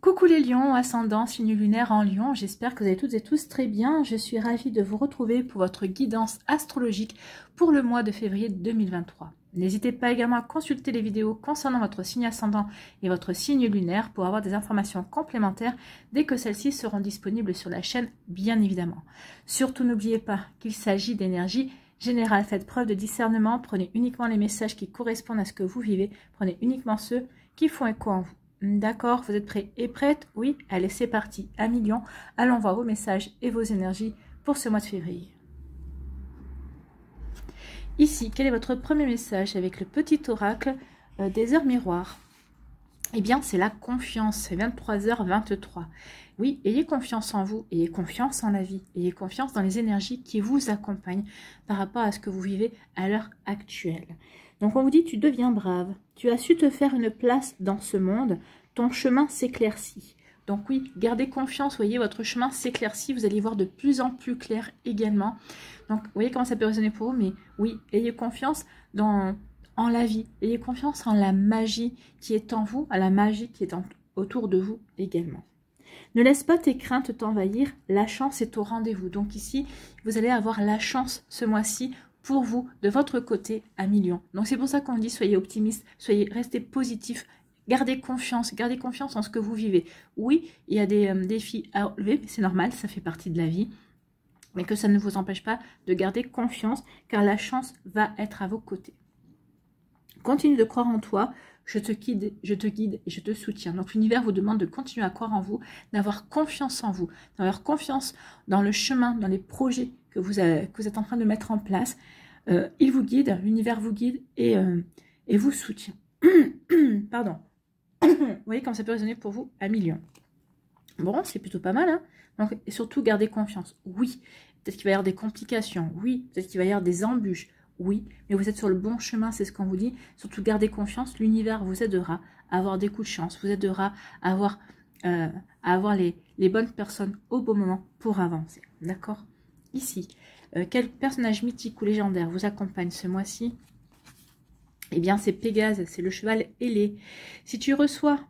Coucou les lions, ascendant, signe lunaire en lion, j'espère que vous allez toutes et tous très bien. Je suis ravie de vous retrouver pour votre guidance astrologique pour le mois de février 2023. N'hésitez pas également à consulter les vidéos concernant votre signe ascendant et votre signe lunaire pour avoir des informations complémentaires dès que celles-ci seront disponibles sur la chaîne, bien évidemment. Surtout n'oubliez pas qu'il s'agit d'énergie générale. Faites preuve de discernement, prenez uniquement les messages qui correspondent à ce que vous vivez, prenez uniquement ceux qui font écho en vous. D'accord, vous êtes prêts et prêtes? Oui, allez, c'est parti, à million. Allons voir vos messages et vos énergies pour ce mois de février. Ici, quel est votre premier message avec le petit oracle euh, des heures miroirs? Eh bien, c'est la confiance, c'est 23h23. Oui, ayez confiance en vous, ayez confiance en la vie, ayez confiance dans les énergies qui vous accompagnent par rapport à ce que vous vivez à l'heure actuelle. Donc on vous dit, tu deviens brave, tu as su te faire une place dans ce monde, chemin s'éclaircit. Donc oui, gardez confiance, voyez, votre chemin s'éclaircit, vous allez voir de plus en plus clair également. Donc, voyez comment ça peut résonner pour vous, mais oui, ayez confiance dans, en la vie, ayez confiance en la magie qui est en vous, à la magie qui est autour de vous également. Ne laisse pas tes craintes t'envahir, la chance est au rendez-vous. Donc ici, vous allez avoir la chance ce mois-ci pour vous, de votre côté, à million. Donc c'est pour ça qu'on dit soyez optimiste, soyez, restez positif, gardez confiance, gardez confiance en ce que vous vivez. Oui, il y a des euh, défis à relever, c'est normal, ça fait partie de la vie. Mais que ça ne vous empêche pas de garder confiance, car la chance va être à vos côtés. Continue de croire en toi, je te guide, je te guide et je te soutiens. Donc l'univers vous demande de continuer à croire en vous, d'avoir confiance en vous, d'avoir confiance dans le chemin, dans les projets que vous, êtes en train de mettre en place. Euh, il vous guide, l'univers vous guide et, euh, et vous soutient. Pardon. vous voyez comme ça peut résonner pour vous à million. Bon, c'est plutôt pas mal. Hein Donc, surtout, gardez confiance. Oui, peut-être qu'il va y avoir des complications. Oui, peut-être qu'il va y avoir des embûches. Oui, mais vous êtes sur le bon chemin, c'est ce qu'on vous dit. Surtout, gardez confiance. L'univers vous aidera à avoir des coups de chance, vous aidera à avoir, euh, à avoir les, les bonnes personnes au bon moment pour avancer. D'accord? Ici, euh, quel personnage mythique ou légendaire vous accompagne ce mois-ci? Eh bien, c'est Pégase, c'est le cheval ailé. Si tu reçois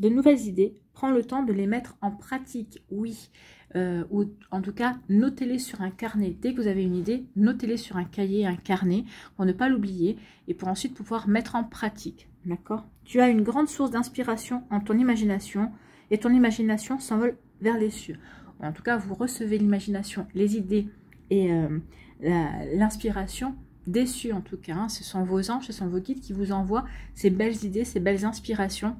de nouvelles idées, prends le temps de les mettre en pratique, oui. Euh, ou en tout cas, notez-les sur un carnet. Dès que vous avez une idée, notez-les sur un cahier, un carnet, pour ne pas l'oublier, et pour ensuite pouvoir mettre en pratique. D'accord? Tu as une grande source d'inspiration en ton imagination, et ton imagination s'envole vers les cieux en tout cas vous recevez l'imagination, les idées et euh, l'inspiration déçue en tout cas. Hein. Ce sont vos anges, ce sont vos guides qui vous envoient ces belles idées, ces belles inspirations.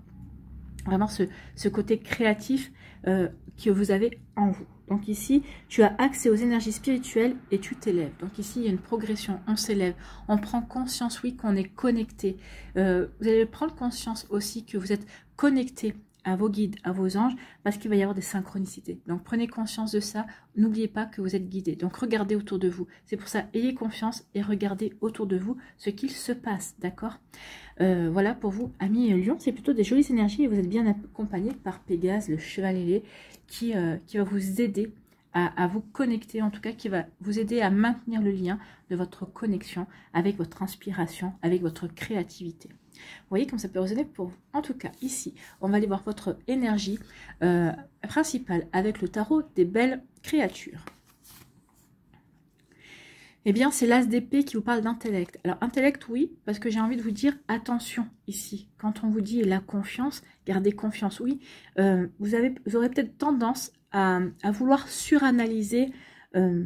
Vraiment ce, côté créatif euh, que vous avez en vous. Donc ici, tu as accès aux énergies spirituelles et tu t'élèves. Donc ici, il y a une progression, on s'élève, on prend conscience, oui, qu'on est connecté. Euh, vous allez prendre conscience aussi que vous êtes connecté à vos guides, à vos anges, parce qu'il va y avoir des synchronicités. Donc prenez conscience de ça, n'oubliez pas que vous êtes guidé. Donc regardez autour de vous. C'est pour ça, ayez confiance et regardez autour de vous ce qu'il se passe, d'accord? Euh, Voilà pour vous, amis Lion, c'est plutôt des jolies énergies et vous êtes bien accompagné par Pégase, le cheval qui, euh, qui va vous aider à, vous connecter, en tout cas qui va vous aider à maintenir le lien de votre connexion avec votre inspiration, avec votre créativité. Vous voyez comme ça peut résonner pour vous. En tout cas, ici, on va aller voir votre énergie euh, principale avec le tarot des belles créatures. Eh bien, c'est l'as d'épée qui vous parle d'intellect. Alors, intellect, oui, parce que j'ai envie de vous dire attention ici. Quand on vous dit la confiance, gardez confiance, oui. Euh, vous, avez, aurez peut-être tendance à, vouloir suranalyser euh,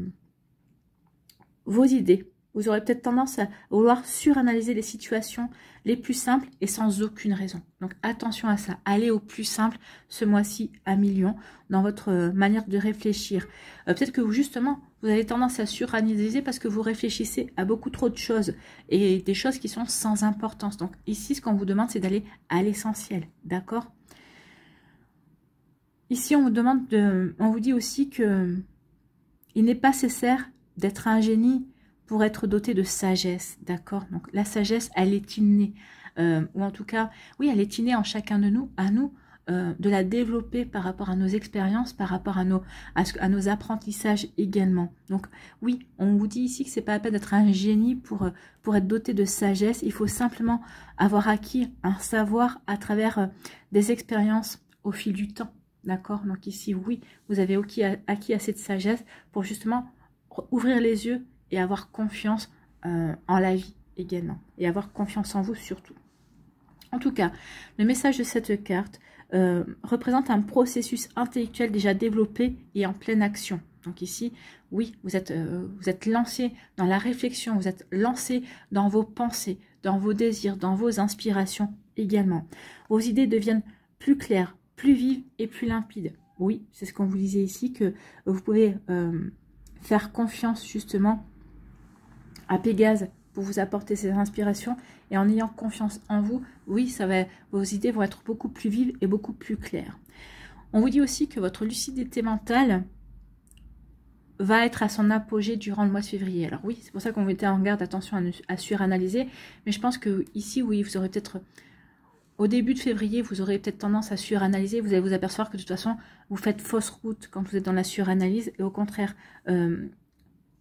vos idées. Vous aurez peut-être tendance à vouloir suranalyser les situations les plus simples et sans aucune raison. Donc attention à ça. Allez au plus simple ce mois-ci à million dans votre euh, manière de réfléchir. Euh, peut-être que vous justement, vous avez tendance à suranalyser parce que vous réfléchissez à beaucoup trop de choses et des choses qui sont sans importance. Donc ici, ce qu'on vous demande, c'est d'aller à l'essentiel. D'accord? Ici, on vous demande de, on vous dit aussi que il n'est pas nécessaire d'être un génie être doté de sagesse, d'accord? Donc la sagesse, elle est innée, euh, ou en tout cas, oui, elle est innée en chacun de nous, à nous, euh, de la développer par rapport à nos expériences, par rapport à nos, à, nos apprentissages également. Donc oui, on vous dit ici que c'est pas la peine d'être un génie pour, euh, pour être doté de sagesse, il faut simplement avoir acquis un savoir à travers des expériences au fil du temps. D'accord? Donc ici, oui, vous avez acquis, acquis assez de sagesse pour justement ouvrir les yeux et avoir confiance euh, en la vie également. Et avoir confiance en vous surtout. En tout cas, le message de cette carte euh, représente un processus intellectuel déjà développé et en pleine action. Donc ici, oui, vous êtes, euh, vous êtes lancé dans la réflexion, vous êtes lancé dans vos pensées, dans vos désirs, dans vos inspirations également. Vos idées deviennent plus claires, plus vives et plus limpides. Oui, c'est ce qu'on vous disait ici, que vous pouvez faire confiance justement à Pégase pour vous apporter ces inspirations et en ayant confiance en vous, oui, ça va, vos idées vont être beaucoup plus vives et beaucoup plus claires. On vous dit aussi que votre lucidité mentale va être à son apogée durant le mois de février. Alors oui, c'est pour ça qu'on mettait en garde, attention à, suranalyser, mais je pense que ici, oui, vous aurez peut-être, au début de février, vous aurez peut-être tendance à suranalyser, vous allez vous apercevoir que de toute façon, vous faites fausse route quand vous êtes dans la suranalyse, et au contraire, euh,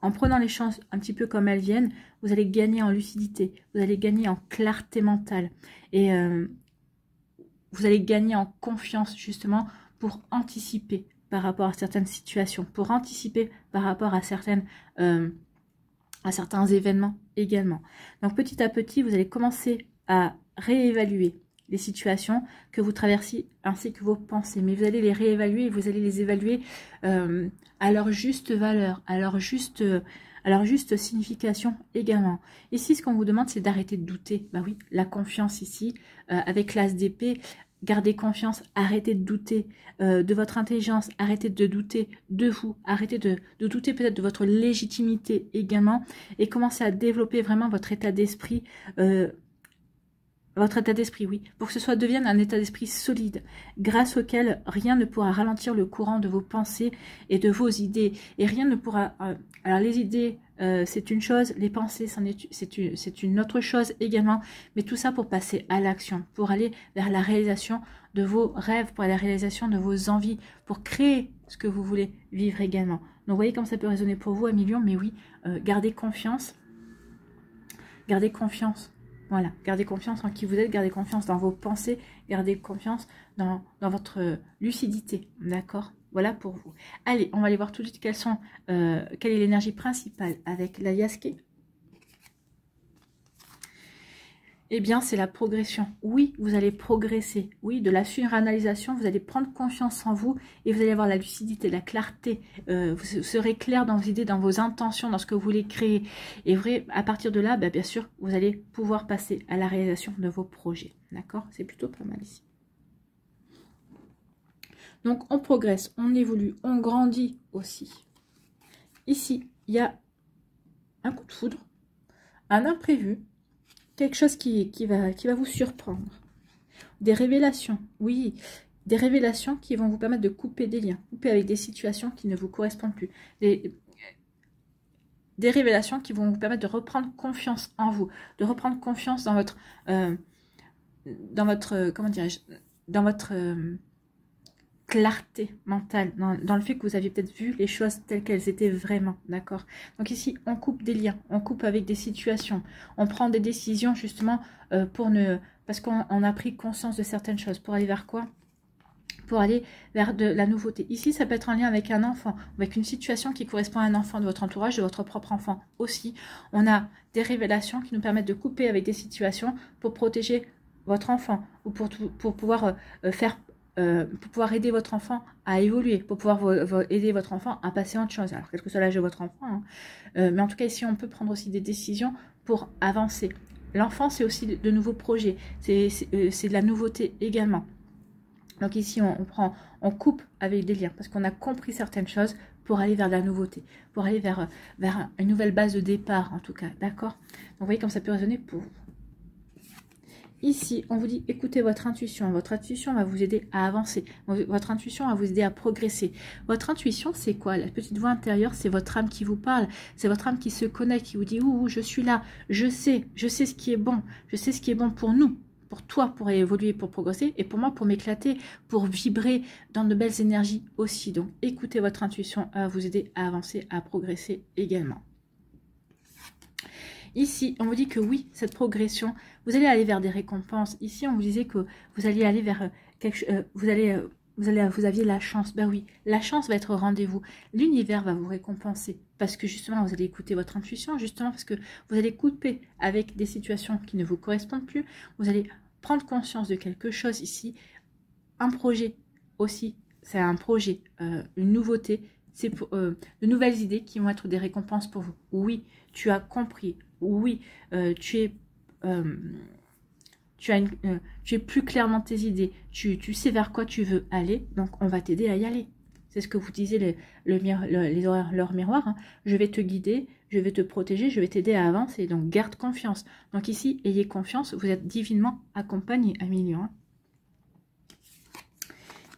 en prenant les chances un petit peu comme elles viennent, vous allez gagner en lucidité, vous allez gagner en clarté mentale, et euh, vous allez gagner en confiance justement pour anticiper par rapport à certaines situations, pour anticiper par rapport à, euh, à certains événements également. Donc petit à petit, vous allez commencer à réévaluer les situations que vous traversez ainsi que vos pensées. Mais vous allez les réévaluer vous allez les évaluer euh, à leur juste valeur, à leur juste, à leur juste signification également. Ici, ce qu'on vous demande, c'est d'arrêter de douter. Bah oui, la confiance ici, euh, avec l'as d'épée, Gardez confiance, arrêtez de douter euh, de votre intelligence, arrêtez de douter de vous, arrêtez de, douter peut-être de votre légitimité également et commencez à développer vraiment votre état d'esprit, votre état d'esprit, oui, pour que ce soit devienne un état d'esprit solide, grâce auquel rien ne pourra ralentir le courant de vos pensées et de vos idées, et rien ne pourra... Euh, alors les idées, euh, c'est une chose, les pensées, c'est une, autre chose également, mais tout ça pour passer à l'action, pour aller vers la réalisation de vos rêves, pour la réalisation de vos envies, pour créer ce que vous voulez vivre également. Donc vous voyez comme ça peut résonner pour vous à millions, mais oui, euh, gardez confiance, gardez confiance, voilà, gardez confiance en qui vous êtes, gardez confiance dans vos pensées, gardez confiance dans, votre lucidité, d'accord? Voilà pour vous. Allez, on va aller voir tout de suite euh, quelle est l'énergie principale avec la Eh bien, c'est la progression. Oui, vous allez progresser. Oui, de la suranalysation, vous allez prendre confiance en vous et vous allez avoir la lucidité, la clarté. Euh, vous serez clair dans vos idées, dans vos intentions, dans ce que vous voulez créer. Et vrai, à partir de là, bah, bien sûr, vous allez pouvoir passer à la réalisation de vos projets. D'accord? C'est plutôt pas mal ici. Donc on progresse, on évolue, on grandit aussi. Ici, il y a un coup de foudre, un imprévu, quelque chose qui, va, vous surprendre. Des révélations, oui, des révélations qui vont vous permettre de couper des liens, couper avec des situations qui ne vous correspondent plus. Des, révélations qui vont vous permettre de reprendre confiance en vous, de reprendre confiance dans votre, euh, dans votre, comment dirais-je, dans votre euh, clarté mentale, dans, le fait que vous aviez peut-être vu les choses telles qu'elles étaient vraiment, d'accord? Donc ici, on coupe des liens, on coupe avec des situations, on prend des décisions justement euh, pour ne... Parce qu'on a pris conscience de certaines choses. Pour aller vers quoi? Pour aller vers de la nouveauté. Ici, ça peut être en lien avec un enfant, avec une situation qui correspond à un enfant de votre entourage, de votre propre enfant aussi. On a des révélations qui nous permettent de couper avec des situations pour protéger votre enfant ou pour, pour pouvoir euh, faire euh, pour pouvoir aider votre enfant à évoluer, pour pouvoir aider votre enfant à passer à autre chose. Alors, quel que soit l'âge de votre enfant, hein. euh, mais en tout cas, ici, on peut prendre aussi des décisions pour avancer. L'enfant, c'est aussi de, nouveaux projets, c'est euh, de la nouveauté également. Donc ici, on, prend, on coupe avec des liens, parce qu'on a compris certaines choses pour aller vers la nouveauté, pour aller vers, vers une nouvelle base de départ, en tout cas, d'accord? Donc, vous voyez comme ça peut résonner pour. Ici, on vous dit écoutez votre intuition. Votre intuition va vous aider à avancer. Votre intuition va vous aider à progresser. Votre intuition, c'est quoi? La petite voix intérieure, c'est votre âme qui vous parle. C'est votre âme qui se connecte, qui vous dit ouh, je suis là, je sais, je sais ce qui est bon. Je sais ce qui est bon pour nous, pour toi, pour évoluer, pour progresser, et pour moi, pour m'éclater, pour vibrer dans de belles énergies aussi. Donc, écoutez votre intuition, à vous aider à avancer, à progresser également. Ici, on vous dit que oui, cette progression, vous allez aller vers des récompenses. Ici, on vous disait que vous alliez aller vers euh, quelque, vous allez vous, allez, vous aviez la chance. Ben oui, la chance va être au rendez-vous. L'univers va vous récompenser parce que justement, vous allez écouter votre intuition, justement parce que vous allez couper avec des situations qui ne vous correspondent plus. Vous allez prendre conscience de quelque chose ici. Un projet aussi, c'est un projet, euh, une nouveauté, c'est euh, de nouvelles idées qui vont être des récompenses pour vous. Oui, tu as compris. Oui, euh, tu es tu, as euh, tu es plus clair dans tes idées, tu, tu, sais vers quoi tu veux aller, donc on va t'aider à y aller. C'est ce que vous disiez les, les horaires, leur miroir. Hein. Je vais te guider, je vais te protéger, je vais t'aider à avancer. Donc garde confiance. Donc ici, ayez confiance, vous êtes divinement accompagné, à.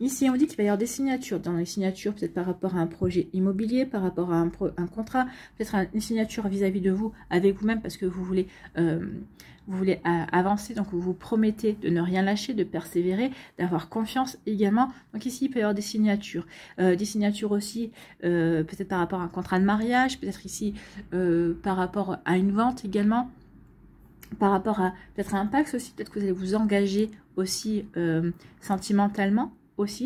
Ici, on dit qu'il va y avoir des signatures. Dans les signatures, peut-être par rapport à un projet immobilier, par rapport à un, contrat, peut-être une signature vis-à-vis de vous, avec vous-même, parce que vous voulez, euh, vous voulez euh, avancer. Donc, vous vous promettez de ne rien lâcher, de persévérer, d'avoir confiance également. Donc, ici, il peut y avoir des signatures. Euh, des signatures aussi, peut-être par rapport à un contrat de mariage, peut-être ici, par rapport à une vente également par rapport à peut-être un Pax aussi, peut-être que vous allez vous engager aussi sentimentalement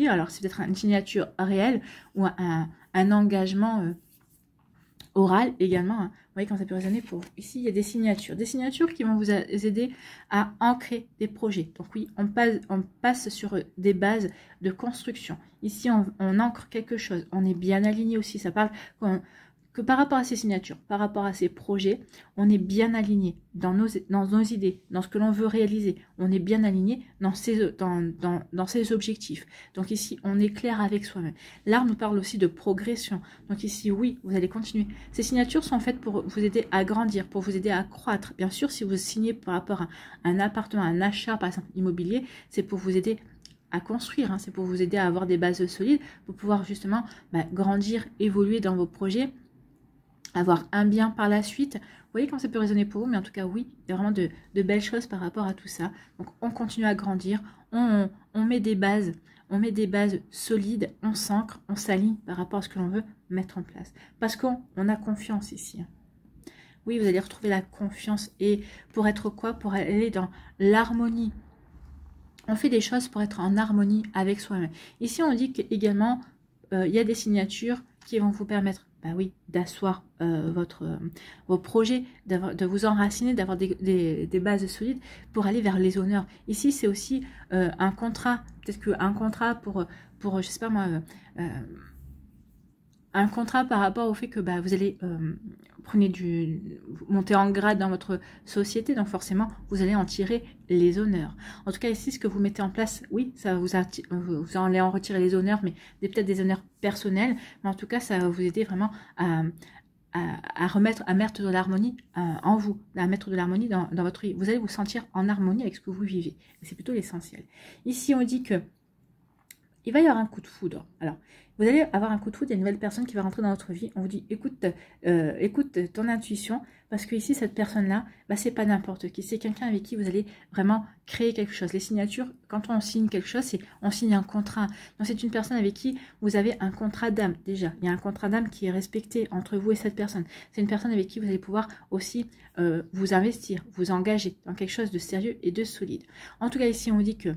Alors, c'est peut-être une signature réelle ou un, engagement euh, oral également. Hein. Vous voyez quand ça peut résonner pour Ici, il y a des signatures. Des signatures qui vont vous aider à ancrer des projets. Donc oui, on passe, on passe sur des bases de construction. Ici, on, on ancre quelque chose. On est bien aligné aussi. Ça parle que par rapport à ces signatures, par rapport à ces projets, on est bien aligné dans nos, dans nos idées, dans ce que l'on veut réaliser. On est bien aligné dans ses, dans, dans, dans ses objectifs. Donc ici, on est clair avec soi-même. L'art nous parle aussi de progression. Donc ici, oui, vous allez continuer. Ces signatures sont faites pour vous aider à grandir, pour vous aider à croître. Bien sûr, si vous signez par rapport à un appartement, un achat, par exemple, immobilier, c'est pour vous aider à construire, hein. c'est pour vous aider à avoir des bases solides, pour pouvoir justement bah, grandir, évoluer dans vos projets avoir un bien par la suite. Vous voyez comment ça peut résonner pour vous, mais en tout cas, oui, il y a vraiment de, belles choses par rapport à tout ça. Donc, on continue à grandir, on, met des bases, on met des bases solides, on s'ancre, on s'aligne par rapport à ce que l'on veut mettre en place. Parce qu'on a confiance ici. Hein. Oui, vous allez retrouver la confiance. Et pour être quoi? Pour aller dans l'harmonie. On fait des choses pour être en harmonie avec soi-même. Ici, on dit qu'également, euh, il y a des signatures qui vont vous permettre bah oui, d'asseoir euh, votre, euh, vos projets, de vous enraciner, d'avoir des, bases solides pour aller vers les honneurs. Ici, c'est aussi euh, un contrat, peut-être qu'un contrat pour, pour, je sais pas moi, un contrat par rapport au fait que bah, vous allez prenez du monter en grade dans votre société, donc forcément vous allez en tirer les honneurs. En tout cas ici, ce que vous mettez en place, oui, ça vous, vous allez en retirer les honneurs, mais peut-être des honneurs personnels, mais en tout cas ça va vous aider vraiment à, à, remettre, à mettre de l'harmonie euh, en vous, à mettre de l'harmonie dans, dans, votre vie. Vous allez vous sentir en harmonie avec ce que vous vivez. C'est plutôt l'essentiel. Ici, on dit que il va y avoir un coup de foudre. Alors, vous allez avoir un coup de foudre, il y a une nouvelle personne qui va rentrer dans votre vie. On vous dit, écoute, euh, écoute ton intuition, parce que ici, cette personne-là, bah, c'est pas n'importe qui. C'est quelqu'un avec qui vous allez vraiment créer quelque chose. Les signatures, quand on signe quelque chose, c'est on signe un contrat. Donc, c'est une personne avec qui vous avez un contrat d'âme, déjà. Il y a un contrat d'âme qui est respecté entre vous et cette personne. C'est une personne avec qui vous allez pouvoir aussi euh, vous investir, vous engager dans quelque chose de sérieux et de solide. En tout cas, ici, on dit que...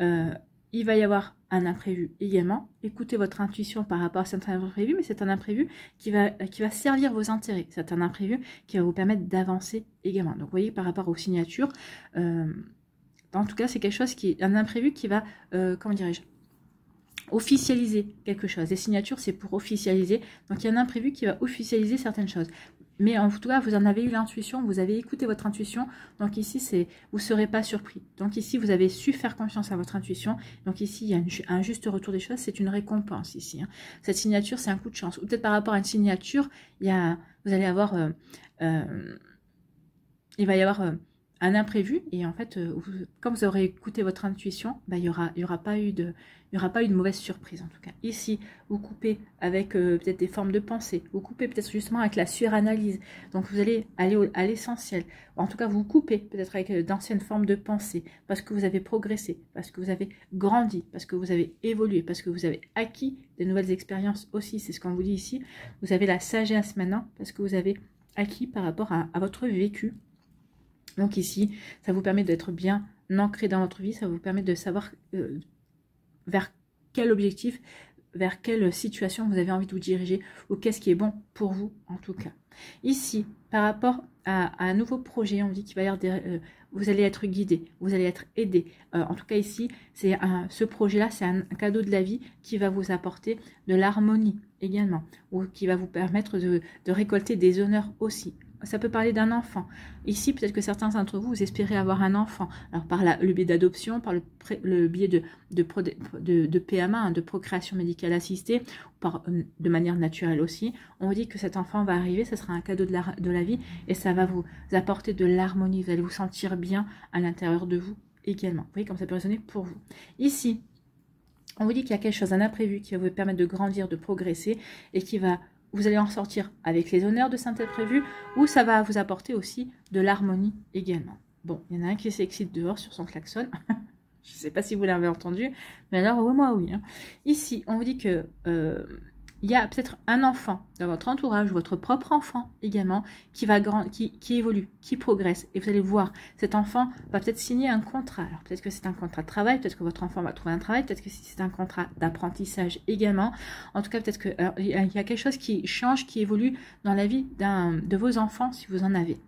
Euh, il va y avoir un imprévu également. Écoutez votre intuition par rapport à cet imprévu, mais c'est un imprévu qui va, qui va servir vos intérêts. C'est un imprévu qui va vous permettre d'avancer également. Donc, vous voyez, par rapport aux signatures, euh, en tout cas, c'est quelque chose qui est un imprévu qui va, euh, comment dirais-je, officialiser quelque chose. Les signatures, c'est pour officialiser. Donc, il y a un imprévu qui va officialiser certaines choses. Mais en tout cas, vous en avez eu l'intuition, vous avez écouté votre intuition. Donc ici, vous ne serez pas surpris. Donc ici, vous avez su faire confiance à votre intuition. Donc ici, il y a un juste retour des choses. C'est une récompense ici. Hein. Cette signature, c'est un coup de chance. Ou peut-être par rapport à une signature, il y a, vous allez avoir... Euh, euh, il va y avoir... Euh, un imprévu et en fait, euh, comme vous aurez écouté votre intuition, bah, il n'y aura, y aura, pas eu de, y aura pas eu de mauvaise surprise en tout cas. Ici, vous coupez avec euh, peut-être des formes de pensée, vous coupez peut-être justement avec la suranalyse, donc vous allez aller à l'essentiel. En tout cas, vous coupez peut-être avec euh, d'anciennes formes de pensée parce que vous avez progressé, parce que vous avez grandi, parce que vous avez évolué, parce que vous avez acquis des nouvelles expériences aussi, c'est ce qu'on vous dit ici. Vous avez la sagesse maintenant parce que vous avez acquis par rapport à votre vécu donc ici, ça vous permet d'être bien ancré dans votre vie, ça vous permet de savoir, euh, vers quel objectif, vers quelle situation vous avez envie de vous diriger ou qu'est-ce qui est bon pour vous en tout cas. Ici, par rapport à, un nouveau projet, on dit qu'il va y avoir euh, vous allez être guidé, vous allez être aidé. Euh, en tout cas ici, c'est ce projet-là, c'est un, cadeau de la vie qui va vous apporter de l'harmonie également, ou qui va vous permettre de récolter des honneurs aussi ça peut parler d'un enfant. Ici, peut-être que certains d'entre vous, vous espérez avoir un enfant. Alors, par le biais d'adoption, par le, biais de, de, PMA, hein, de procréation médicale assistée, par, euh, de manière naturelle aussi, on vous dit que cet enfant va arriver, ce sera un cadeau de la, de la vie, et ça va vous apporter de l'harmonie, vous allez vous sentir bien à l'intérieur de vous également. Vous voyez comme ça peut résonner pour vous. Ici, on vous dit qu'il y a quelque chose, d'un imprévu qui va vous permettre de grandir, de progresser, et qui va vous allez en sortir avec les honneurs de synthèse prévus, ou ça va vous apporter aussi de l'harmonie également. Bon, il y en a un qui s'excite dehors sur son klaxon. Je ne sais pas si vous l'avez entendu, mais alors, oui, moi, oui. Hein. Ici, on vous dit que euh, il y a peut-être un enfant dans votre entourage, votre propre enfant également, qui va grand, qui, évolue, qui progresse. Et vous allez voir, cet enfant va peut-être signer un contrat. Alors peut-être que c'est un contrat de travail, peut-être que votre enfant va trouver un travail, peut-être que c'est un contrat d'apprentissage également. En tout cas, peut-être qu'il y a quelque chose qui change, qui évolue dans la vie de vos enfants si vous en avez.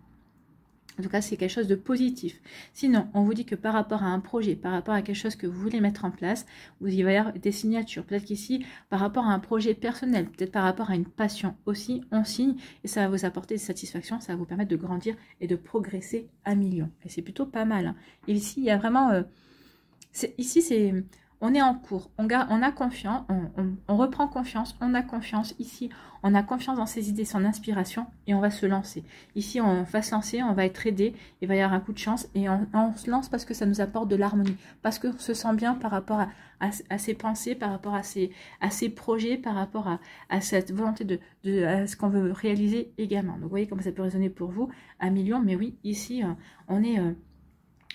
En tout cas, c'est quelque chose de positif. Sinon, on vous dit que par rapport à un projet, par rapport à quelque chose que vous voulez mettre en place, vous y va avoir des signatures. Peut-être qu'ici, par rapport à un projet personnel, peut-être par rapport à une passion aussi, on signe et ça va vous apporter des satisfactions, ça va vous permettre de grandir et de progresser à millions. Et c'est plutôt pas mal. Hein. Ici, il y a vraiment... Euh, ici, c'est on est en cours, on a confiance, on, reprend confiance, on a confiance. Ici, on a confiance dans ses idées, son inspiration, et on va se lancer. Ici, on va se lancer, on va être aidé, il va y avoir un coup de chance, et on, se lance parce que ça nous apporte de l'harmonie, parce qu'on se sent bien par rapport à, ses pensées, par rapport à ses, projets, par rapport à, cette volonté de, ce qu'on veut réaliser également. Donc, vous voyez comment ça peut résonner pour vous, un million, mais oui, ici, euh, on est... Euh,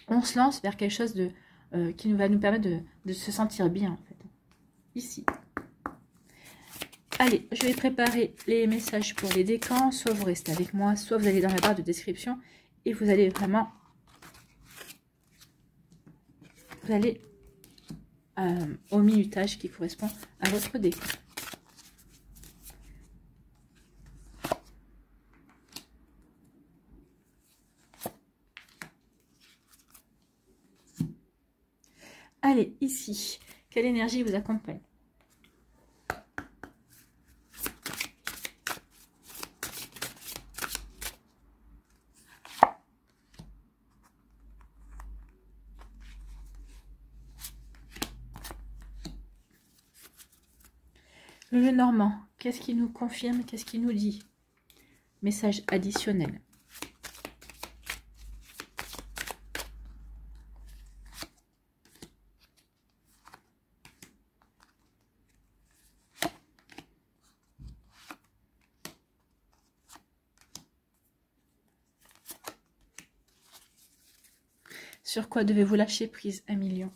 on se lance vers quelque chose euh, qui va nous permettre de, se sentir bien. Ici. Allez, je vais préparer les messages pour les décans. Soit vous restez avec moi, soit vous allez dans la barre de description et vous allez vraiment... Vous allez euh, au minutage qui correspond à votre décan. Allez, ici, quelle énergie vous accompagne? Normand, qu'est-ce qui nous confirme, qu'est-ce qui nous dit? Message additionnel. Sur quoi devez-vous lâcher prise un million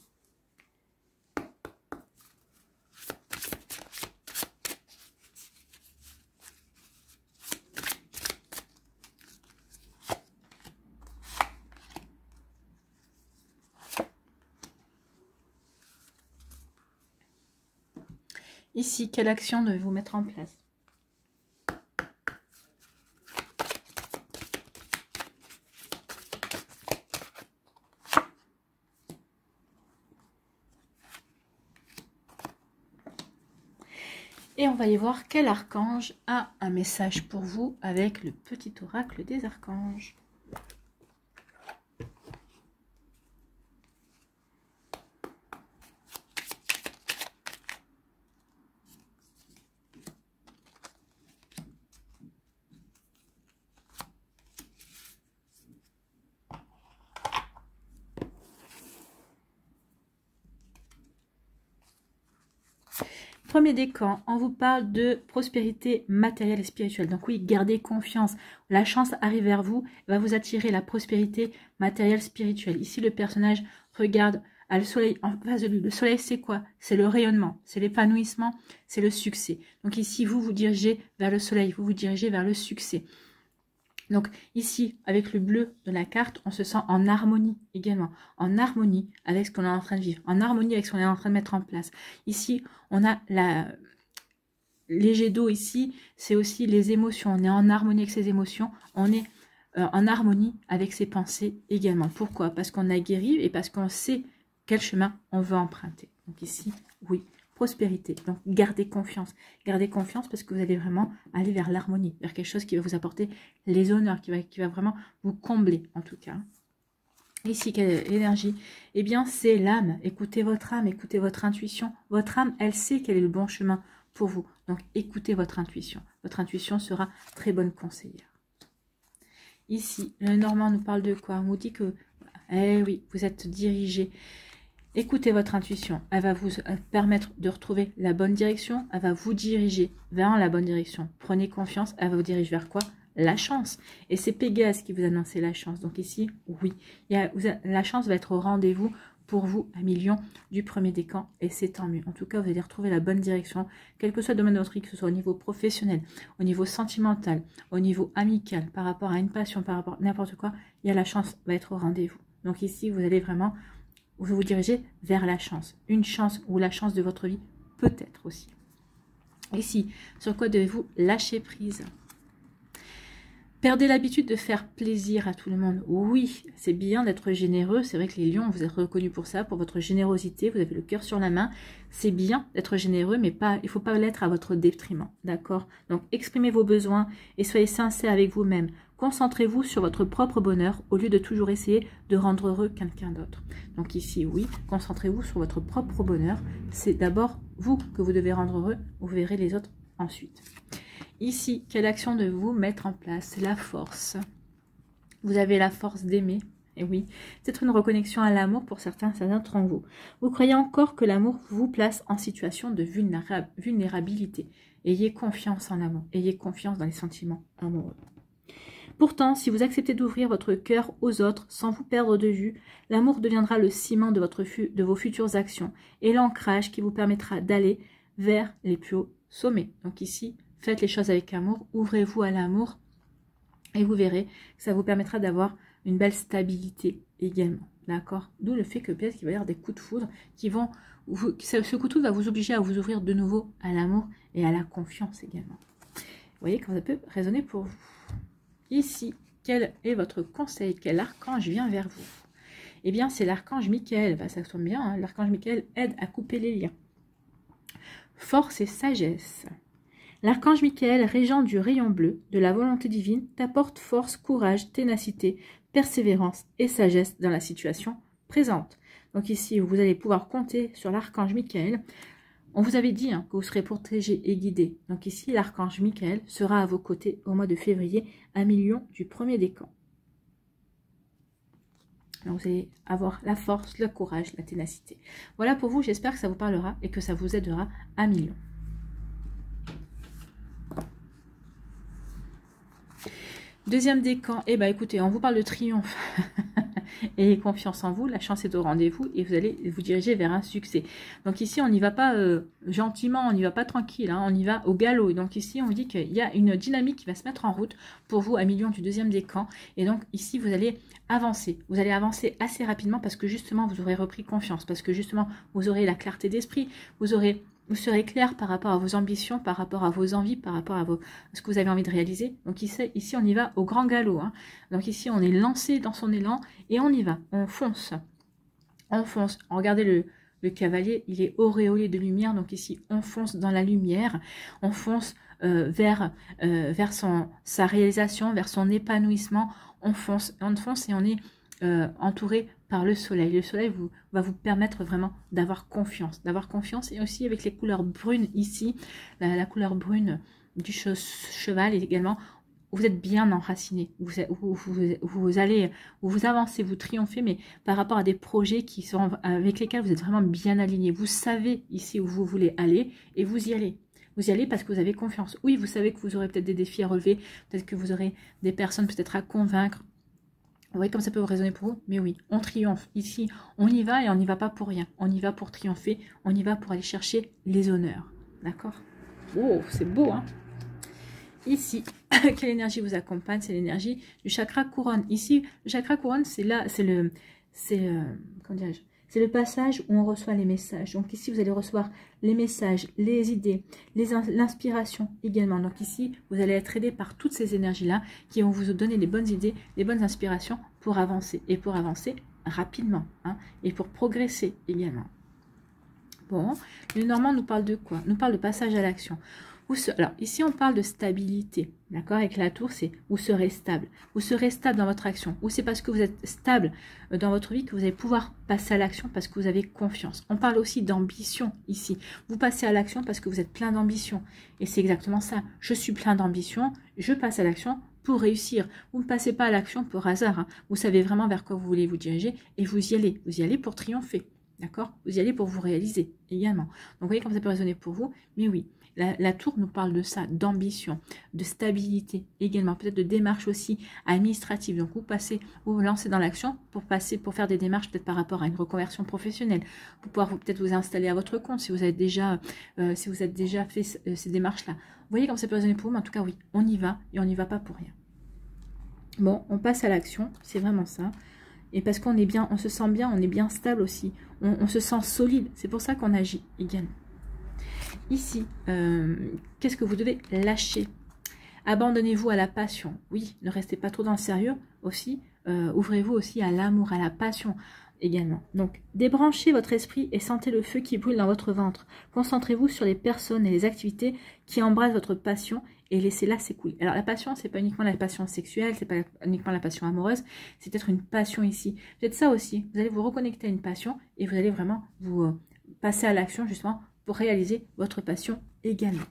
Quelle action devez-vous mettre en place Et on va y voir quel archange a un message pour vous avec le petit oracle des archanges. Premier décan, on vous parle de prospérité matérielle et spirituelle. Donc oui, gardez confiance. La chance arrive vers vous, va vous attirer la prospérité matérielle, spirituelle. Ici, le personnage regarde à le soleil en face de lui. Le soleil, c'est quoi? C'est le rayonnement, c'est l'épanouissement, c'est le succès. Donc ici, vous vous dirigez vers le soleil, vous vous dirigez vers le succès. Donc ici, avec le bleu de la carte, on se sent en harmonie également, en harmonie avec ce qu'on est en train de vivre, en harmonie avec ce qu'on est en train de mettre en place. Ici, on a la... Léger d'eau ici, c'est aussi les émotions. On est en harmonie avec ses émotions, on est euh, en harmonie avec ses pensées également. Pourquoi? Parce qu'on a guéri et parce qu'on sait quel chemin on veut emprunter. Donc ici, oui, prospérité. Donc, gardez confiance. Gardez confiance parce que vous allez vraiment aller vers l'harmonie, vers quelque chose qui va vous apporter les honneurs, qui va, vraiment vous combler, en tout cas. Ici, quelle énergie Eh bien, c'est l'âme. Écoutez votre âme, écoutez votre intuition. Votre âme, elle sait quel est le bon chemin pour vous. Donc, écoutez votre intuition. Votre intuition sera très bonne conseillère. Ici, le Normand nous parle de quoi? On nous dit que, eh oui, vous êtes dirigé Écoutez votre intuition. Elle va vous euh, permettre de retrouver la bonne direction. Elle va vous diriger vers la bonne direction. Prenez confiance. Elle va vous diriger vers quoi? La chance. Et c'est Pégase qui vous annonce la chance. Donc ici, oui. la chance va être au rendez-vous pour vous à million du premier décan et c'est tant mieux. En tout cas, vous allez retrouver la bonne direction, quel que soit le domaine de votre vie, que ce soit au niveau professionnel, au niveau sentimental, au niveau amical, par rapport à une passion, par rapport à n'importe quoi, il y a la chance va être au rendez-vous. Donc ici, vous allez vraiment vous vous dirigez vers la chance. Une chance ou la chance de votre vie, peut-être aussi. Ici, sur quoi devez-vous lâcher prise? Perdez l'habitude de faire plaisir à tout le monde. Oui, c'est bien d'être généreux. C'est vrai que les lions, vous êtes reconnus pour ça, pour votre générosité. Vous avez le cœur sur la main. C'est bien d'être généreux, mais pas, il ne faut pas l'être à votre détriment. D'accord? Donc, exprimez vos besoins et soyez sincère avec vous-même. Concentrez-vous sur votre propre bonheur au lieu de toujours essayer de rendre heureux quelqu'un d'autre. Donc ici, oui, concentrez-vous sur votre propre bonheur. C'est d'abord vous que vous devez rendre heureux. Vous verrez les autres ensuite. Ici, quelle action de vous mettre en place? La force. Vous avez la force d'aimer. Et oui, c'est une reconnexion à l'amour pour certains, d'entre vous. Vous croyez encore que l'amour vous place en situation de vulnérabilité. Ayez confiance en l'amour. Ayez confiance dans les sentiments amoureux. Pourtant, si vous acceptez d'ouvrir votre cœur aux autres sans vous perdre de vue, l'amour deviendra le ciment de, vos futures actions et l'ancrage qui vous permettra d'aller vers les plus hauts sommets. Donc ici, Faites les choses avec amour, ouvrez-vous à l'amour et vous verrez que ça vous permettra d'avoir une belle stabilité également. D'accord? D'où le fait que peut-être qu'il va y avoir des coups de foudre qui vont... ce coup de foudre va vous obliger à vous ouvrir de nouveau à l'amour et à la confiance également. Vous voyez comment ça peut résonner pour vous. Ici, quel est votre conseil? Quel archange vient vers vous? Eh bien, c'est l'archange Michael. Bah, ça tombe bien, hein. l'archange Michael aide à couper les liens. Force et sagesse. L'archange Michael, régent du rayon bleu de la volonté divine, t'apporte force, courage, ténacité, persévérance et sagesse dans la situation présente. Donc ici, vous allez pouvoir compter sur l'archange Michael. On vous avait dit hein, que vous serez protégé et guidé. Donc ici, l'archange Michael sera à vos côtés au mois de février à million du premier décan. Donc vous allez avoir la force, le courage, la ténacité. Voilà pour vous, j'espère que ça vous parlera et que ça vous aidera à million. Deuxième décan, eh ben écoutez, on vous parle de triomphe. Ayez confiance en vous, la chance est au rendez-vous et vous allez vous diriger vers un succès. Donc ici, on n'y va pas euh, gentiment, on n'y va pas tranquille, hein, on y va au galop. Donc ici, on dit qu'il y a une dynamique qui va se mettre en route pour vous à million du deuxième décan. Et donc ici, vous allez avancer. Vous allez avancer assez rapidement parce que justement, vous aurez repris confiance, parce que justement, vous aurez la clarté d'esprit, vous aurez vous serez clair par rapport à vos ambitions, par rapport à vos envies, par rapport à, ce que vous avez envie de réaliser. Donc ici, ici on y va au grand galop. Hein. Donc ici, on est lancé dans son élan et on y va. On fonce. On fonce. Regardez le, le cavalier, il est auréolé de lumière. Donc ici, on fonce dans la lumière. On fonce euh, vers, euh, vers son, sa réalisation, vers son épanouissement. On fonce, on fonce et on est euh, entouré par le soleil. Le soleil va vous permettre vraiment d'avoir confiance, d'avoir confiance et aussi avec les couleurs brunes ici, la, couleur brune du cheval également, vous êtes bien enraciné, vous, vous, allez, vous avancez, vous triomphez, mais par rapport à des projets qui sont avec lesquels vous êtes vraiment bien aligné. Vous savez ici où vous voulez aller et vous y allez. Vous y allez parce que vous avez confiance. Oui, vous savez que vous aurez peut-être des défis à relever, peut-être que vous aurez des personnes peut-être à convaincre, vous voyez comme ça peut vous résonner pour vous Mais oui, on triomphe. Ici, on y va et on n'y va pas pour rien. On y va pour triompher. On y va pour aller chercher les honneurs. D'accord? Oh, c'est beau, hein? Ici, quelle énergie vous accompagne C'est l'énergie du chakra couronne. Ici, le chakra couronne, c'est là, c'est le, c'est, euh, c'est le passage où on reçoit les messages. Donc ici, vous allez recevoir les messages, les idées, l'inspiration également. Donc ici, vous allez être aidé par toutes ces énergies-là qui vont vous donner les bonnes idées, les bonnes inspirations pour avancer. Et pour avancer rapidement. Hein, et pour progresser également. Bon, le Normand nous parle de quoi? Nous parle de passage à l'action. Alors, ici, on parle de stabilité. D'accord Avec la tour, c'est vous serez stable. Vous serez stable dans votre action? Ou c'est parce que vous êtes stable euh, dans votre vie que vous allez pouvoir passer à l'action parce que vous avez confiance? On parle aussi d'ambition ici. Vous passez à l'action parce que vous êtes plein d'ambition. Et c'est exactement ça. Je suis plein d'ambition. Je passe à l'action pour réussir. Vous ne passez pas à l'action pour hasard. Hein. Vous savez vraiment vers quoi vous voulez vous diriger et vous y allez. Vous y allez pour triompher. D'accord? Vous y allez pour vous réaliser également. Donc, vous voyez comment ça peut résonner pour vous? Mais oui, la, tour nous parle de ça, d'ambition, de stabilité également, peut-être de démarche aussi administrative. Donc, vous passez, vous vous lancez dans l'action pour passer, pour faire des démarches peut-être par rapport à une reconversion professionnelle, pour pouvoir peut-être vous installer à votre compte si vous avez déjà, euh, si vous êtes déjà fait euh, ces démarches-là. Vous voyez comment ça peut résonner pour vous, mais en tout cas, oui, on y va et on n'y va pas pour rien. Bon, on passe à l'action, c'est vraiment ça. Et parce qu'on est bien, on se sent bien, on est bien stable aussi. On, se sent solide. C'est pour ça qu'on agit également. Ici, euh, qu'est-ce que vous devez lâcher? Abandonnez-vous à la passion. Oui, ne restez pas trop dans le sérieux aussi. Euh, ouvrez-vous aussi à l'amour, à la passion également. Donc, débranchez votre esprit et sentez le feu qui brûle dans votre ventre. Concentrez-vous sur les personnes et les activités qui embrassent votre passion et laissez-la s'écouler. Alors, la passion, c'est pas uniquement la passion sexuelle, c'est pas uniquement la passion amoureuse, c'est peut-être une passion ici. Peut-être ça aussi. Vous allez vous reconnecter à une passion et vous allez vraiment vous euh, passer à l'action justement pour réaliser votre passion également.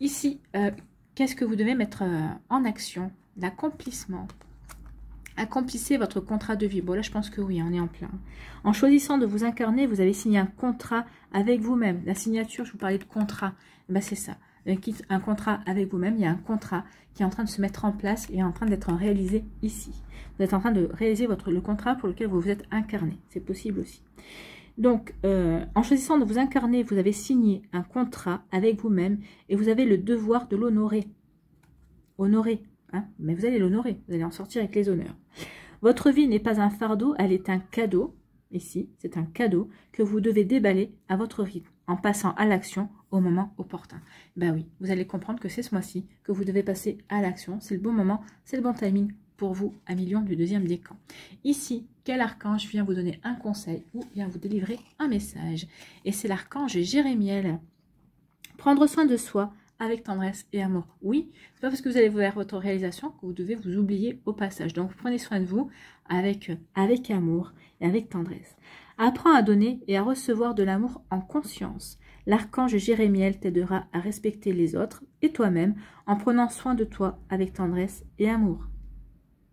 Ici, euh, qu'est-ce que vous devez mettre euh, en action? L'accomplissement. Accomplissez votre contrat de vie. Bon, là, je pense que oui, on est en plein. En choisissant de vous incarner, vous avez signé un contrat avec vous-même. La signature, je vous parlais de contrat. Ben, c'est ça. Un contrat avec vous-même. Il y a un contrat qui est en train de se mettre en place et en train d'être réalisé ici. Vous êtes en train de réaliser votre, le contrat pour lequel vous vous êtes incarné. C'est possible aussi. Donc, euh, en choisissant de vous incarner, vous avez signé un contrat avec vous-même et vous avez le devoir de l'honorer. Honorer, hein mais vous allez l'honorer, vous allez en sortir avec les honneurs. Votre vie n'est pas un fardeau, elle est un cadeau. Ici, c'est un cadeau que vous devez déballer à votre rythme, en passant à l'action au moment opportun. Ben oui, vous allez comprendre que c'est ce mois-ci que vous devez passer à l'action. C'est le bon moment, c'est le bon timing pour vous, un million du deuxième décan. Ici, quel archange vient vous donner un conseil ou vient vous délivrer un message? Et c'est l'archange Jérémiel. Prendre soin de soi avec tendresse et amour. Oui, c'est pas parce que vous allez vers votre réalisation que vous devez vous oublier au passage. Donc, prenez soin de vous avec, avec amour et avec tendresse. Apprends à donner et à recevoir de l'amour en conscience. L'archange Jérémiel t'aidera à respecter les autres et toi-même en prenant soin de toi avec tendresse et amour.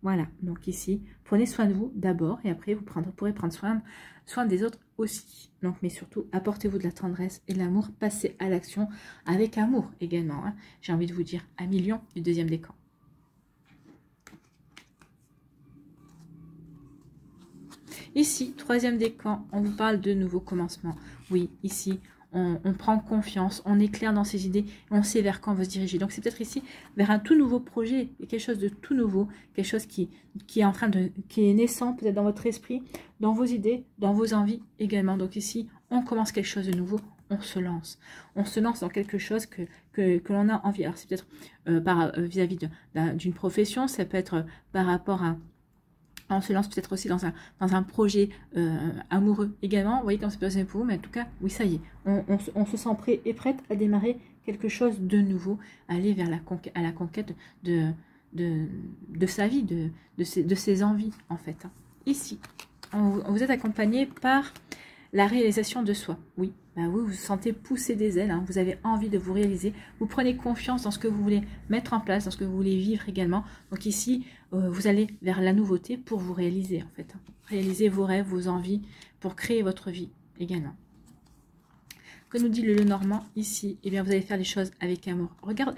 Voilà, donc ici, prenez soin de vous d'abord et après vous pourrez prendre soin, des autres aussi. Donc, mais surtout, apportez-vous de la tendresse et de l'amour, passez à l'action avec amour également. Hein. J'ai envie de vous dire un million du deuxième décan. Ici, troisième décan, on vous parle de nouveaux commencements. Oui, ici, on, prend confiance, on est clair dans ses idées, on sait vers quoi on veut se diriger. Donc c'est peut-être ici vers un tout nouveau projet, quelque chose de tout nouveau, quelque chose qui, est en train de, qui naissant peut-être dans votre esprit, dans vos idées, dans vos envies également. Donc ici, on commence quelque chose de nouveau, on se lance. On se lance dans quelque chose que, l'on a envie. Alors c'est peut-être euh, euh, vis-à-vis d'une profession, ça peut être par rapport à on se lance peut-être aussi dans un, dans un projet euh, amoureux également. Vous voyez comment c'est passé pour vous, mais en tout cas, oui, ça y est. On, se sent prêt et prête à démarrer quelque chose de nouveau, aller vers la conquête, à la conquête de, de, sa vie, de, de, ses, envies, en fait. Ici, on, vous êtes accompagné par la réalisation de soi. Oui, bah vous vous sentez pousser des ailes, hein. vous avez envie de vous réaliser, vous prenez confiance dans ce que vous voulez mettre en place, dans ce que vous voulez vivre également. Donc ici, euh, vous allez vers la nouveauté pour vous réaliser en fait. Réaliser vos rêves, vos envies, pour créer votre vie également. Que nous dit le Normand ici? Eh bien, vous allez faire les choses avec amour. Regarde,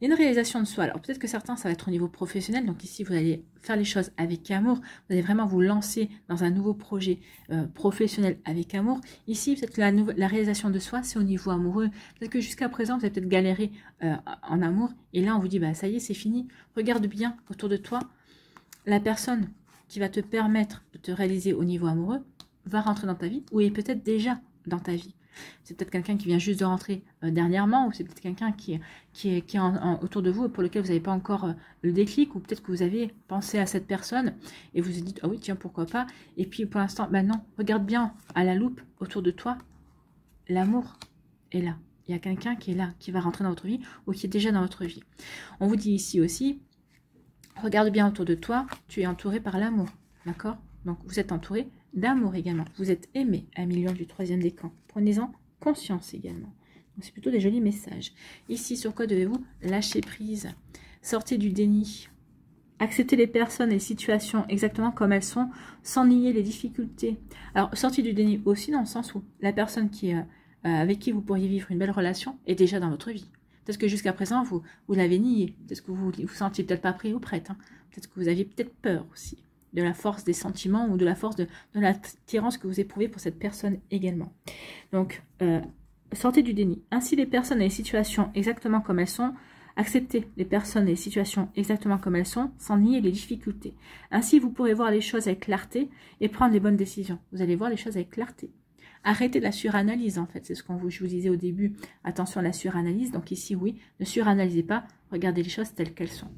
il y a une réalisation de soi. Alors peut-être que certains, ça va être au niveau professionnel. Donc ici, vous allez faire les choses avec amour. Vous allez vraiment vous lancer dans un nouveau projet euh, professionnel avec amour. Ici, peut-être la, la réalisation de soi, c'est au niveau amoureux. Peut-être que jusqu'à présent, vous avez peut-être galéré euh, en amour. Et là, on vous dit, bah ça y est, c'est fini. Regarde bien autour de toi. La personne qui va te permettre de te réaliser au niveau amoureux va rentrer dans ta vie ou est peut-être déjà dans ta vie. C'est peut-être quelqu'un qui vient juste de rentrer euh, dernièrement, ou c'est peut-être quelqu'un qui, qui est, qui est autour de vous et pour lequel vous n'avez pas encore euh, le déclic, ou peut-être que vous avez pensé à cette personne et vous vous dites, ah oui, tiens, pourquoi pas. Et puis pour l'instant, ben non, regarde bien à la loupe autour de toi, l'amour est là. Il y a quelqu'un qui est là, qui va rentrer dans votre vie ou qui est déjà dans votre vie. On vous dit ici aussi, regarde bien autour de toi, tu es entouré par l'amour. D'accord? Donc vous êtes entouré d'amour également. Vous êtes aimé, un du troisième décan. Prenez-en conscience également. C'est plutôt des jolis messages. Ici, sur quoi devez-vous lâcher prise? Sortez du déni. Acceptez les personnes et les situations exactement comme elles sont, sans nier les difficultés. Alors, sortez du déni aussi dans le sens où la personne qui, euh, avec qui vous pourriez vivre une belle relation est déjà dans votre vie. Peut-être que jusqu'à présent, vous, vous l'avez nié. Peut-être que vous vous sentiez peut-être pas prêt ou prête. Hein. Peut-être que vous aviez peut-être peur aussi de la force des sentiments ou de la force de, l'attirance que vous éprouvez pour cette personne également. Donc, euh, sortez du déni. Ainsi, les personnes et les situations exactement comme elles sont, acceptez les personnes et les situations exactement comme elles sont, sans nier les difficultés. Ainsi, vous pourrez voir les choses avec clarté et prendre les bonnes décisions. Vous allez voir les choses avec clarté. Arrêtez la suranalyse, en fait. C'est ce qu'on vous, je vous disais au début. Attention à la suranalyse. Donc ici, oui, ne suranalysez pas. Regardez les choses telles qu'elles sont.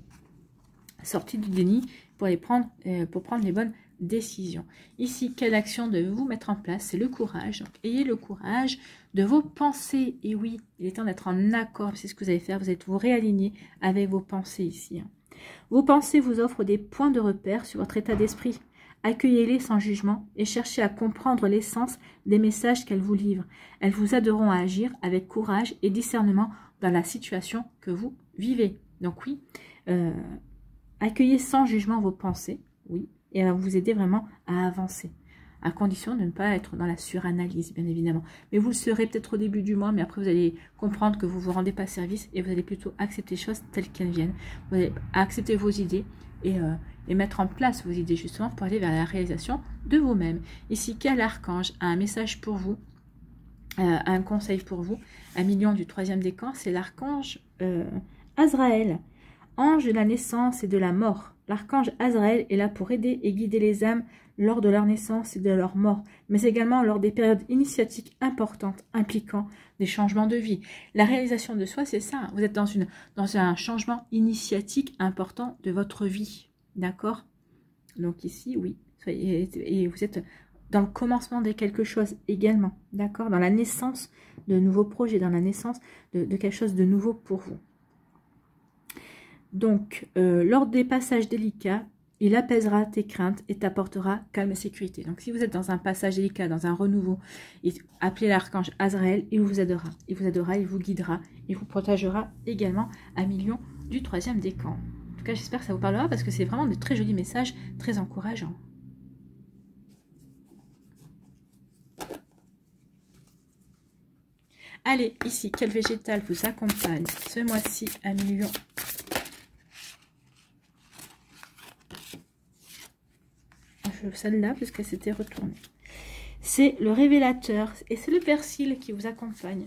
Sortez du déni pour, les prendre, euh, pour prendre les bonnes décisions. Ici, quelle action devez-vous mettre en place? C'est le courage. ayez le courage de vos pensées. Et oui, il est temps d'être en accord. C'est ce que vous allez faire. Vous êtes vous réaligner avec vos pensées ici. Hein. Vos pensées vous offrent des points de repère sur votre état d'esprit. Accueillez-les sans jugement et cherchez à comprendre l'essence des messages qu'elles vous livrent. Elles vous aideront à agir avec courage et discernement dans la situation que vous vivez. Donc oui, euh, Accueillez sans jugement vos pensées, oui, et vous aider vraiment à avancer, à condition de ne pas être dans la suranalyse, bien évidemment. Mais vous le serez peut-être au début du mois, mais après vous allez comprendre que vous ne vous rendez pas service et vous allez plutôt accepter les choses telles qu'elles viennent. Vous allez accepter vos idées et, euh, mettre en place vos idées justement pour aller vers la réalisation de vous-même. Ici, quel archange a un message pour vous, euh, un conseil pour vous, un million du troisième décan, c'est l'archange euh, Azraël ange de la naissance et de la mort. L'archange Azraël est là pour aider et guider les âmes lors de leur naissance et de leur mort, mais également lors des périodes initiatiques importantes impliquant des changements de vie. La réalisation de soi, c'est ça. Hein. Vous êtes dans, un changement initiatique important de votre vie. D'accord? Donc ici, oui. Et vous êtes dans le commencement de quelque chose également. D'accord? Dans la naissance de nouveaux projets, dans la naissance de quelque chose de nouveau pour vous. Donc, euh, lors des passages délicats, il apaisera tes craintes et t'apportera calme et sécurité. Donc, si vous êtes dans un passage délicat, dans un renouveau, appelez l'archange Azraël, il vous aidera. Il vous aidera, il vous guidera, il vous protégera également à million du troisième décan. En tout cas, j'espère que ça vous parlera parce que c'est vraiment de très jolis messages, très encourageants. Allez, ici, quel végétal vous accompagne ce mois-ci à million celle-là parce qu'elle s'était retournée. C'est le révélateur et c'est le persil qui vous accompagne.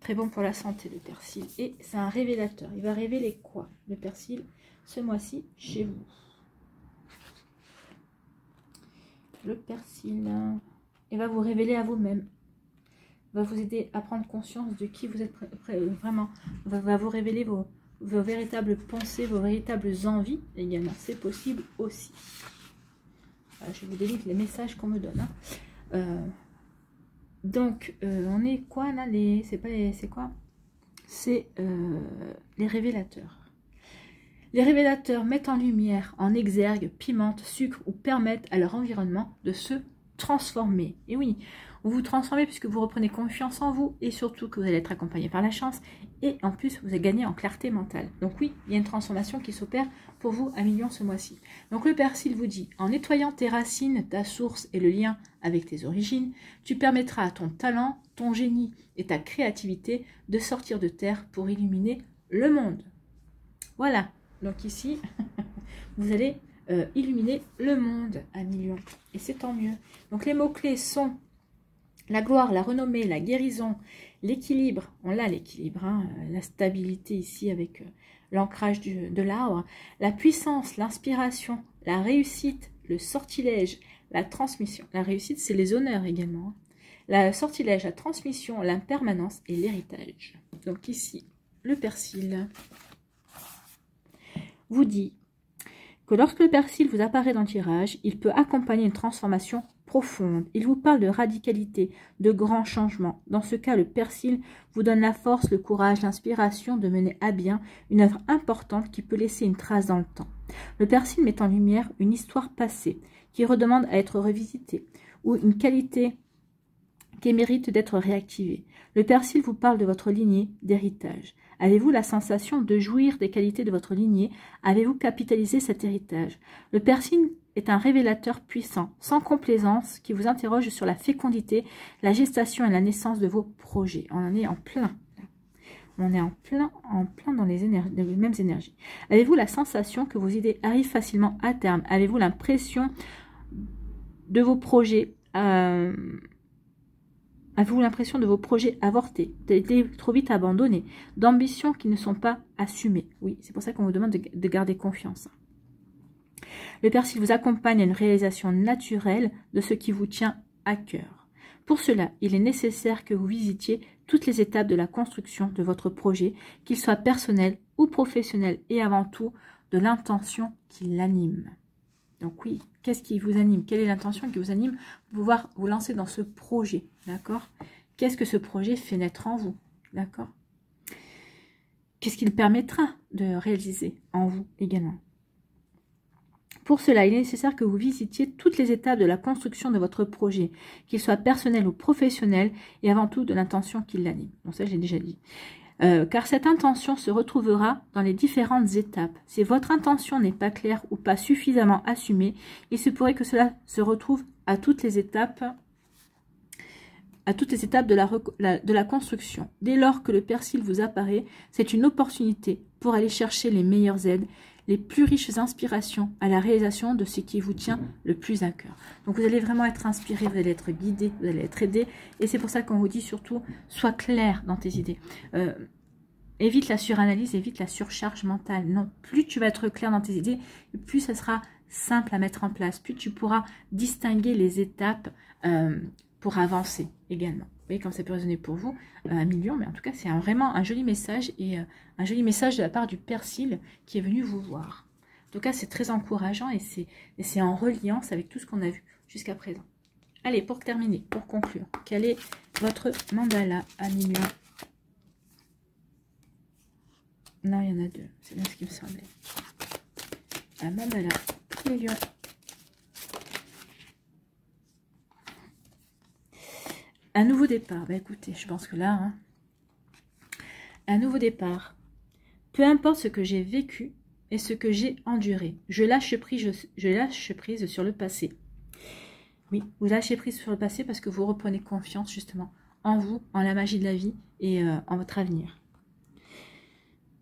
Très bon pour la santé le persil. Et c'est un révélateur. Il va révéler quoi le persil ce mois-ci chez vous? Le persil, il va vous révéler à vous-même. Va vous aider à prendre conscience de qui vous êtes vraiment. Va vous révéler vos, vos véritables pensées, vos véritables envies également. C'est possible aussi. Euh, je vous délivre les messages qu'on me donne. Hein. Euh, donc, euh, on est quoi là les, C'est pas c'est quoi? C'est les révélateurs. Les révélateurs mettent en lumière, en exergue, pimentent, sucre ou permettent à leur environnement de se transformer. Et oui, vous vous transformez puisque vous reprenez confiance en vous et surtout que vous allez être accompagné par la chance et en plus vous allez gagner en clarté mentale. Donc oui, il y a une transformation qui s'opère pour vous à million ce mois-ci. Donc le persil vous dit, en nettoyant tes racines, ta source et le lien avec tes origines, tu permettras à ton talent, ton génie et ta créativité de sortir de terre pour illuminer le monde. Voilà. Donc ici, vous allez euh, illuminer le monde à millions. Et c'est tant mieux. Donc les mots-clés sont la gloire, la renommée, la guérison, l'équilibre. On l'a l'équilibre, hein, la stabilité ici avec euh, l'ancrage de l'arbre. La puissance, l'inspiration, la réussite, le sortilège, la transmission. La réussite, c'est les honneurs également. Hein. La sortilège, la transmission, l'impermanence et l'héritage. Donc ici, le persil vous dit que lorsque le persil vous apparaît dans le tirage, il peut accompagner une transformation profonde. Il vous parle de radicalité, de grands changements. Dans ce cas, le persil vous donne la force, le courage, l'inspiration de mener à bien une œuvre importante qui peut laisser une trace dans le temps. Le persil met en lumière une histoire passée qui redemande à être revisitée ou une qualité qui mérite d'être réactivée. Le persil vous parle de votre lignée d'héritage. Avez-vous la sensation de jouir des qualités de votre lignée? Avez-vous capitalisé cet héritage? Le persil est un révélateur puissant, sans complaisance, qui vous interroge sur la fécondité, la gestation et la naissance de vos projets. On en est en plein. On est en plein, en plein dans les, mêmes énergies. Avez-vous la sensation que vos idées arrivent facilement à terme? Avez-vous l'impression de vos projets euh, Avez-vous l'impression de vos projets avortés, d'être trop vite abandonnés, d'ambitions qui ne sont pas assumées? Oui, c'est pour ça qu'on vous demande de, garder confiance. Le persil vous accompagne à une réalisation naturelle de ce qui vous tient à cœur. Pour cela, il est nécessaire que vous visitiez toutes les étapes de la construction de votre projet, qu'il soit personnel ou professionnel, et avant tout de l'intention qui l'anime. Donc oui, qu'est-ce qui vous anime Quelle est l'intention qui vous anime pour pouvoir vous lancer dans ce projet D'accord? Qu'est-ce que ce projet fait naître en vous D'accord? Qu'est-ce qu'il permettra de réaliser en vous également? Pour cela, il est nécessaire que vous visitiez toutes les étapes de la construction de votre projet, qu'il soit personnel ou professionnel, et avant tout de l'intention qui l'anime. Donc ça, j'ai déjà dit. Euh, car cette intention se retrouvera dans les différentes étapes. Si votre intention n'est pas claire ou pas suffisamment assumée, il se pourrait que cela se retrouve à toutes les étapes de la construction. Dès lors que le persil vous apparaît, c'est une opportunité pour aller chercher les meilleures aides, les plus riches inspirations à la réalisation de ce qui vous tient le plus à cœur. Donc vous allez vraiment être inspiré, vous allez être guidé, vous allez être aidé. Et c'est pour ça qu'on vous dit surtout, sois clair dans tes idées. Euh, évite la suranalyse, évite la surcharge mentale. Non, plus tu vas être clair dans tes idées, plus ça sera simple à mettre en place. Plus tu pourras distinguer les étapes euh, pour avancer également. Voyez comme ça peut résonner pour vous, euh, un million, mais en tout cas c'est vraiment un joli message et euh, un joli message de la part du persil qui est venu vous voir. En tout cas c'est très encourageant et c'est en reliance avec tout ce qu'on a vu jusqu'à présent. Allez, pour terminer, pour conclure, quel est votre mandala à million Non, il y en a deux, c'est bien ce qui me semblait. Un mandala million Un nouveau départ. Bah écoutez, je pense que là, hein, un nouveau départ. Peu importe ce que j'ai vécu et ce que j'ai enduré, je lâche prise, je, lâche prise sur le passé. Oui, vous lâchez prise sur le passé parce que vous reprenez confiance justement en vous, en la magie de la vie et euh, en votre avenir.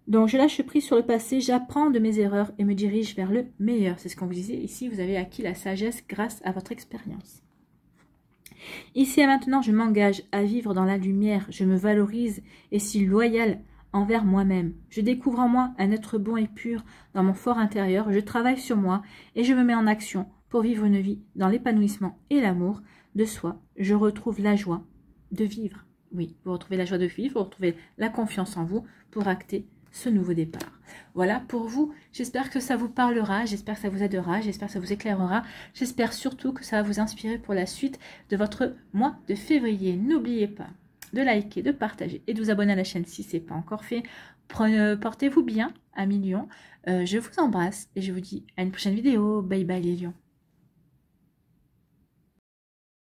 Donc, je lâche prise sur le passé, j'apprends de mes erreurs et me dirige vers le meilleur. C'est ce qu'on vous disait. Ici, vous avez acquis la sagesse grâce à votre expérience. Ici et maintenant, je m'engage à vivre dans la lumière, je me valorise et suis loyal envers moi-même. Je découvre en moi un être bon et pur dans mon fort intérieur, je travaille sur moi et je me mets en action pour vivre une vie dans l'épanouissement et l'amour de soi. Je retrouve la joie de vivre. Oui, vous retrouvez la joie de vivre, vous retrouvez la confiance en vous pour acter ce nouveau départ. Voilà pour vous. J'espère que ça vous parlera, j'espère que ça vous aidera, j'espère que ça vous éclairera. J'espère surtout que ça va vous inspirer pour la suite de votre mois de février. N'oubliez pas de liker, de partager et de vous abonner à la chaîne si ce n'est pas encore fait. Portez-vous bien à millions. Euh, je vous embrasse et je vous dis à une prochaine vidéo. Bye bye les lions.